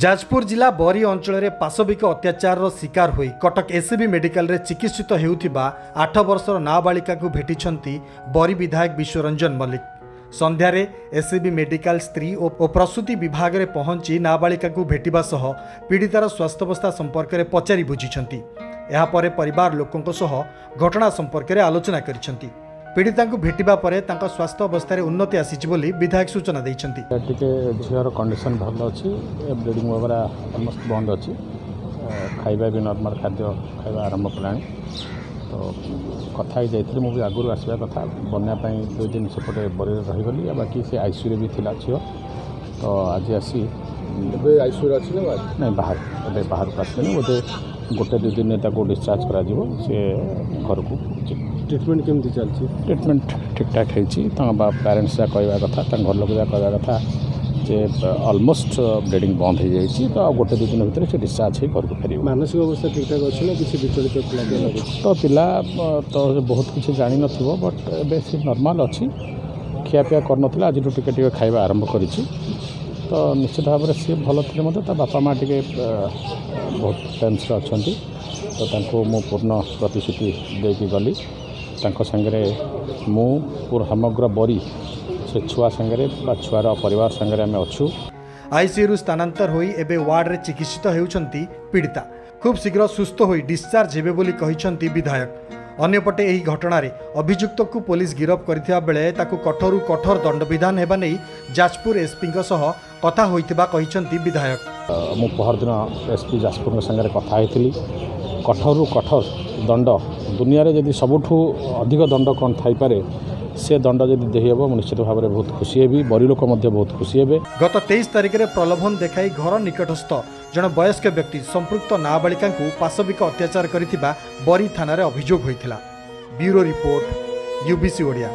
ଯାଜପୁର ଜିଲ୍ଲା ବରୀ ଅଞ୍ଚଳରେ ପାଶବିକ ଅତ୍ୟାଚାରର ଶିକାର ହୋଇ କଟକ ଏସ୍ସିବି ମେଡିକାଲରେ ଚିକିତ୍ସିତ ହେଉଥିବା ଆଠ ବର୍ଷର ନାବାଳିକାକୁ ଭେଟିଛନ୍ତି ବରୀ ବିଧାୟକ ବିଶ୍ୱରଞ୍ଜନ ମଲ୍ଲିକ ସନ୍ଧ୍ୟାରେ ଏସ୍ସିବି ମେଡିକାଲ ସ୍ତ୍ରୀ ଓ ଓ ପ୍ରସୂତି ବିଭାଗରେ ପହଞ୍ଚି ନାବାଳିକାକୁ ଭେଟିବା ସହ ପୀଡ଼ିତାର ସ୍ୱାସ୍ଥ୍ୟାବସ୍ଥା ସମ୍ପର୍କରେ ପଚାରି ବୁଝିଛନ୍ତି ଏହାପରେ ପରିବାର ଲୋକଙ୍କ ସହ ଘଟଣା ସମ୍ପର୍କରେ ଆଲୋଚନା କରିଛନ୍ତି ପୀଡ଼ିତାଙ୍କୁ ଭେଟିବା ପରେ ତାଙ୍କ ସ୍ୱାସ୍ଥ୍ୟ ଅବସ୍ଥାରେ ଉନ୍ନତି ଆସିଛି ବୋଲି ବିଧାୟକ ସୂଚନା ଦେଇଛନ୍ତି ଟିକେ ଝିଅର କଣ୍ଡିସନ୍ ଭଲ ଅଛି ବ୍ଲିଡ଼ିଂ ବଗେରା ଅଲମୋଷ୍ଟ ବନ୍ଦ ଅଛି ଏ, ଖାଇବା ବି ନର୍ମାଲ୍ ଖାଦ୍ୟ ଖାଇବା ଆରମ୍ଭ କଲାଣି ତ କଥା ହେଇଯାଇଥିଲି ମୁଁ ବି ଆଗରୁ ଆସିବା କଥା ବନ୍ୟା ପାଇଁ ଦୁଇ ଦିନ ସେପଟେ ବରିରେ ରହିଗଲି ଆଉ ବାକି ସେ ଆଇସିୟୁରେ ବି ଥିଲା ଝିଅ ତ ଆଜି ଆସି ଏବେ ଆଇସିୟୁରେ ଅଛି ନା ବାହାରେ? ନାଇଁ ବାହାରେ ଏବେ ବାହାରକୁ ଆସିଲେଣି ବୋଧେ ଗୋଟେ ଦୁଇ ଦିନରେ ତାକୁ ଡିସଚାର୍ଜ କରାଯିବ ସେ ଘରକୁ ଯିବ ଟ୍ରିଟମେଣ୍ଟ କେମିତି ଚାଲିଛି? ଟ୍ରିଟମେଣ୍ଟ ଠିକ୍ଠାକ୍ ହେଇଛି। ତାଙ୍କ ବା ପ୍ୟାରେଣ୍ଟସ୍ ଯାହା କହିବା କଥା ତାଙ୍କ ଘର ଲୋକ ଯାହା କହିବା କଥା ଯେ ଅଲମୋଷ୍ଟ ବ୍ଲିଡ଼ିଂ ବନ୍ଦ ହେଇଯାଇଛି ତ ଆଉ ଗୋଟେ ଦୁଇ ଦିନ ଭିତରେ ସେ ଡିସଚାର୍ଜ ହେଇ ଘରକୁ ଫେରିବ। ମାନସିକ ଅବସ୍ଥା ଠିକ୍ଠାକ୍ ଅଛି ନା କିଛି ବିଚଳିତ ଲାଗେ ଲାଗୁଛି ତ ପିଲା ଅ, ତ ବହୁତ କିଛି ଜାଣିନଥିବ ବଟ୍ ଏବେ ସେ ନର୍ମାଲ୍ ଅଛି। ଖିଆପିଆ କରିନଥିଲା ଆଜିଠୁ ଟିକେ ଟିକେ ଖାଇବା ଆରମ୍ଭ କରିଛି। ତ ନିଶ୍ଚିତ ଭାବରେ ସିଏ ଭଲ ଥିଲେ ମଧ୍ୟ ତା ବାପା ମାଆ ଟିକେ ବହୁତ ଟେନ୍ସରେ ଅଛନ୍ତି। ତ ତାଙ୍କୁ ମୁଁ ପୂର୍ଣ୍ଣ ପ୍ରତିଶ୍ରୁତି ଦେଇକି ଗଲି। ତାଙ୍କ ସାଙ୍ଗରେ ମୁଁ ପୁରା ସମଗ୍ର ବରି ସେ ଛୁଆ ସାଙ୍ଗରେ ବା ଛୁଆର ପରିବାର ସାଙ୍ଗରେ ଆମେ ଅଛୁ। ଆଇସିୟୁରୁ ସ୍ଥାନାନ୍ତର ହୋଇ ଏବେ ୱାର୍ଡରେ ଚିକିତ୍ସିତ ହେଉଛନ୍ତି ପୀଡ଼ିତା। ଖୁବ୍ ଶୀଘ୍ର ସୁସ୍ଥ ହୋଇ ଡିସଚାର୍ଜ ହେବେ ବୋଲି କହିଛନ୍ତି ବିଧାୟକ। ଅନ୍ୟପଟେ ଏହି ଘଟଣାରେ ଅଭିଯୁକ୍ତକୁ ପୋଲିସ ଗିରଫ କରିଥିବା ବେଳେ ତାକୁ କଠୋରରୁ କଠୋର ଦଣ୍ଡବିଧାନ ହେବା ନେଇ ଯାଜପୁର ଏସ୍ପିଙ୍କ ସହ କଥା ହୋଇଥିବା କହିଛନ୍ତି ବିଧାୟକ। ମୁଁ ପହରଦିନ ଏସ୍ ପି ଯାଜପୁରଙ୍କ ସାଙ୍ଗରେ କଥା ହେଇଥିଲି। କଠୋରରୁ କଠୋର ଦଣ୍ଡ ଦୁନିଆରେ ଯଦି ସବୁଠୁ ଅଧିକ ଦଣ୍ଡ କ'ଣ ଥାଇପାରେ ସେ ଦଣ୍ଡ ଯଦି ଦେଇହେବ ମୁଁ ନିଶ୍ଚିତ ଭାବରେ ବହୁତ ଖୁସି ହେବି ବରି ଲୋକ ମଧ୍ୟ ବହୁତ ଖୁସି ହେବେ। ଗତ ତେଇଶ ତାରିଖରେ ପ୍ରଲୋଭନ ଦେଖାଇ ଘର ନିକଟସ୍ଥ ଜଣେ ବୟସ୍କ ବ୍ୟକ୍ତି ସମ୍ପୃକ୍ତ ନାବାଳିକାଙ୍କୁ ପାଶବିକ ଅତ୍ୟାଚାର କରିଥିବା ବରୀ ଥାନାରେ ଅଭିଯୋଗ ହୋଇଥିଲା। Bureau report UBC Odia.